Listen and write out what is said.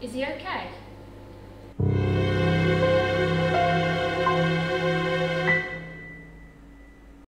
Is he okay?